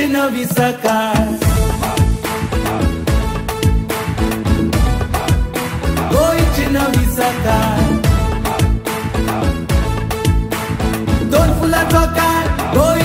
she no be sucker. Boy, she no be sucker. Don't fool a talker. Boy.